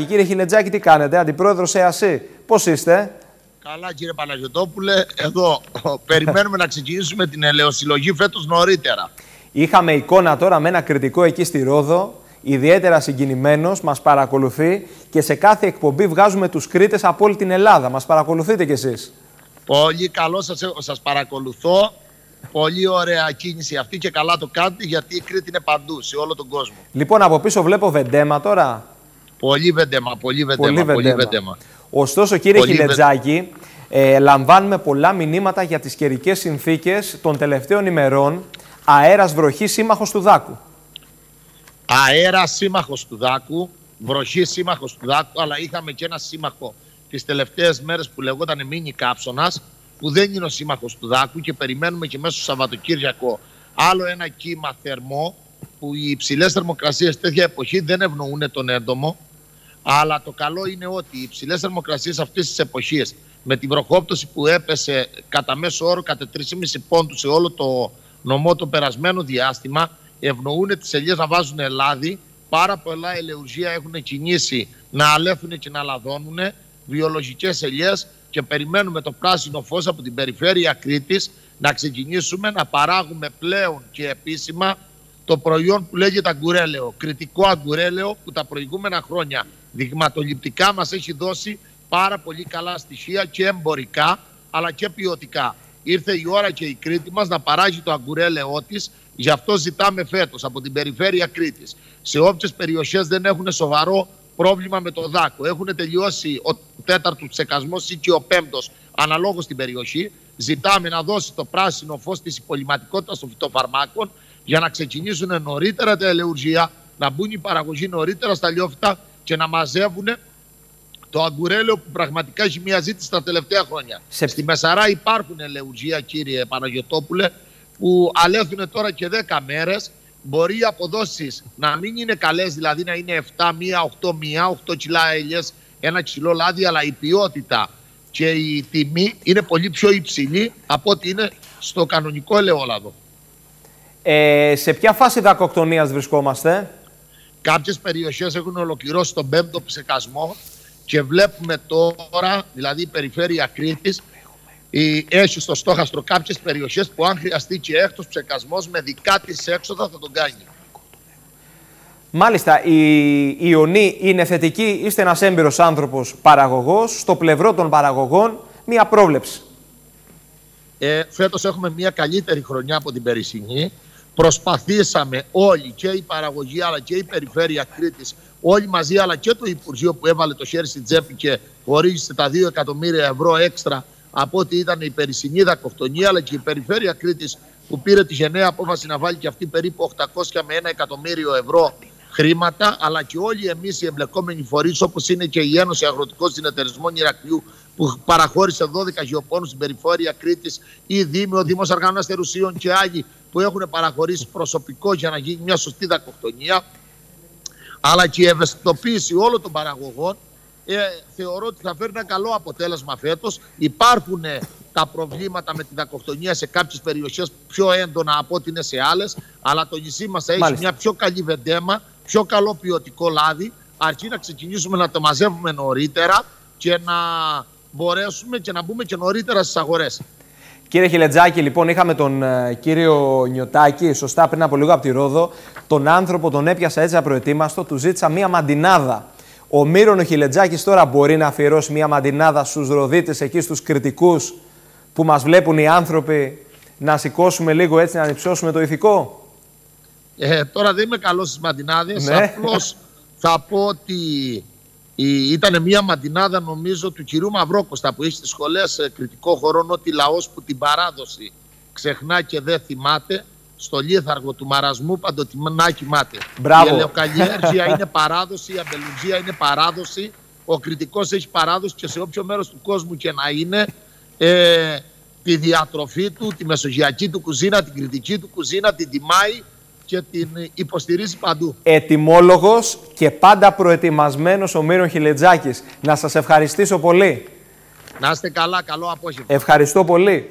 Χιλετζάκη. Κύριε Χιλετζάκη, τι κάνετε, αντιπρόεδρος ΕΑΣΥ. Πώς είστε, Καλά, κύριε Παναγιωτόπουλε. Εδώ περιμένουμε να ξεκινήσουμε την ελαιοσυλλογή φέτος νωρίτερα. Είχαμε εικόνα τώρα με ένα κριτικό εκεί στη Ρόδο, ιδιαίτερα συγκινημένος, μας παρακολουθεί και σε κάθε εκπομπή βγάζουμε τους Κρήτες από όλη την Ελλάδα. Μας παρακολουθείτε κι εσείς; Πολύ καλό σας σας παρακολουθώ. Πολύ ωραία κίνηση αυτή και καλά το κάνετε γιατί η Κρήτη είναι παντού, σε όλο τον κόσμο. Λοιπόν, από πίσω βλέπω βεντέμα τώρα. Πολύ βεντέμα, πολύ βεντέμα. Πολύ βεντέμα. Ωστόσο, κύριε πολύ Χιλετζάκη, ε, λαμβάνουμε πολλά μηνύματα για τις καιρικές συνθήκες των τελευταίων ημερών. Αέρας βροχή σύμμαχος του Δάκου. Αέρα σύμμαχος του Δάκου, βροχή σύμμαχος του Δάκου, αλλά είχαμε και ένα σύμμαχο τις τελευταίες μέρες που λεγόταν Μίνι Κάψονας, που δεν είναι ο σύμμαχος του Δάκου και περιμένουμε και μέσα στο Σαββατοκύριακο άλλο ένα κύμα θερμό που οι υψηλές θερμοκρασίες τέτοια εποχή δεν ευνοούν τον έντομο. Αλλά το καλό είναι ότι οι υψηλές θερμοκρασίες αυτής της εποχής με την βροχόπτωση που έπεσε κατά μέσο όρο κατά 3,5 πόντου σε όλο το νομό το περασμένο διάστημα ευνοούν τις ελιές να βάζουν λάδι. Πάρα πολλά ελεουργία έχουν κινήσει να αλέφουν και να λαδώνουν βιολογικές ελιές και περιμένουμε το πράσινο φως από την περιφέρεια Κρήτης να ξεκινήσουμε να παράγουμε πλέον και επίσημα το προϊόν που λέγεται αγκουρέλαιο, κριτικό αγκουρέλαιο που τα προηγούμενα χρόνια δειγματοληπτικά μας έχει δώσει πάρα πολύ καλά στοιχεία και εμπορικά αλλά και ποιοτικά. Ήρθε η ώρα και η Κρήτη μας να παράγει το αγκουρέλαιό της, γι' αυτό ζητάμε φέτος από την περιφέρεια Κρήτης. Σε όποιες περιοχές δεν έχουν σοβαρό πρόβλημα με το δάκο. Έχουν τελειώσει ο τέταρτος ψεκασμός ή και ο πέμπτος, αναλόγως στην περιοχή. Ζητάμε να δώσει το πράσινο φως της υπολοιματικότητας των φυτοφαρμάκων για να ξεκινήσουν νωρίτερα τα ελεουργία, να μπουν οι παραγωγοί νωρίτερα στα λιόφυτα και να μαζεύουν το αγκουρέλαιο που πραγματικά έχει μια ζήτηση τα τελευταία χρόνια. Σε... Στη Μεσαρά υπάρχουν ελεουργία, κύριε Παναγιωτόπουλε, που αλέθουν τώρα και 10 μέρες μπορεί οι αποδόσεις να μην είναι καλές, δηλαδή να είναι 7 μία, 8 μία, 8 κιλά ελιές, ένα κιλό λάδι, αλλά η ποιότητα και η τιμή είναι πολύ πιο υψηλή από ό,τι είναι στο κανονικό ελαιόλαδο. Ε, σε ποια φάση δακοκτονίας βρισκόμαστε; Κάποιες περιοχές έχουν ολοκληρώσει τον πέμπτο ψεκασμό και βλέπουμε τώρα, δηλαδή η περιφέρεια Κρήτης, έχει στο στόχαστρο κάποιες περιοχές που αν χρειαστεί και έκτος ψεκασμός με δικά της έξοδα θα τον κάνει. Μάλιστα, η Ιωνή είναι θετική. Είστε ένας έμπειρος άνθρωπος παραγωγός. Στο πλευρό των παραγωγών, μία πρόβλεψη. Ε, Φέτος έχουμε μία καλύτερη χρονιά από την περσινή. Προσπαθήσαμε όλοι και η παραγωγή αλλά και η περιφέρεια Κρήτης όλοι μαζί αλλά και το Υπουργείο που έβαλε το χέρι στην τσέπη και χορήγησε τα 2 εκατομμύρια ευρώ έξτρα από ό,τι ήταν η περσινή δακοκτονία, αλλά και η περιφέρεια Κρήτης που πήρε τη γενναία απόφαση να βάλει και αυτή περίπου 800 με 1 εκατομμύριο ευρώ χρήματα, αλλά και όλοι εμείς οι εμπλεκόμενοι φορείς, όπως είναι και η Ένωση Αγροτικών Συνεταιρισμών Ηρακλείου, που παραχώρησε 12 γεωπόνους στην περιφέρεια Κρήτης, ή Δήμο, ο Δήμος Αργανά Τερουσίων και άλλοι που έχουν παραχωρήσει προσωπικό για να γίνει μια σωστή δακοκτονία, αλλά και η ευαισθητοποίηση όλων των παραγωγών ε, θεωρώ ότι θα φέρει ένα καλό αποτέλεσμα φέτος. Υπάρχουν ε, τα προβλήματα με την δακοκτονία σε κάποιες περιοχές πιο έντονα από ό,τι είναι σε άλλες. Αλλά το νησί μας θα έχει μια πιο καλή βεντέμα, πιο καλό ποιοτικό λάδι. Αρκεί να ξεκινήσουμε να το μαζεύουμε νωρίτερα και να μπορέσουμε και να μπούμε και νωρίτερα στις αγορές. Κύριε Χιλετζάκη, λοιπόν, είχαμε τον ε, κύριο Νιωτάκη, σωστά πριν από λίγο από τη Ρόδο. Τον άνθρωπο τον έπιασα έτσι απροετοίμαστο, του ζήτησα μία μαντινάδα ο Μύρον ο Χιλετζάκης τώρα μπορεί να αφιερώσει μια μαντινάδα στους ροδίτες εκεί, στους κριτικούς που μας βλέπουν οι άνθρωποι να σηκώσουμε λίγο έτσι, να ανυψώσουμε το ηθικό; Ε, τώρα δεν είμαι καλός στις μαντινάδες, ναι. απλώς θα πω ότι ήταν μια μαντινάδα νομίζω του κυρίου Μαυρόκοστα που έχει στις σχολές ε, κριτικό χωρών ότι λαός που την παράδοση ξεχνά και δεν θυμάται στο λίθαργο του μαρασμού παντοτιμά κοιμάται. Μπράβο. Η ελαιοκαλλιέργεια είναι παράδοση, η αμπελουτζία είναι παράδοση. Ο κριτικός έχει παράδοση και σε όποιο μέρος του κόσμου και να είναι ε, τη διατροφή του, τη μεσογειακή του κουζίνα, την κριτική του κουζίνα, την τιμάει και την υποστηρίζει παντού. Ετοιμόλογος και πάντα προετοιμασμένος ο Μύρον Χιλετζάκης. Να σας ευχαριστήσω πολύ. Να είστε καλά, καλό απόγευμα. Ευχαριστώ πολύ.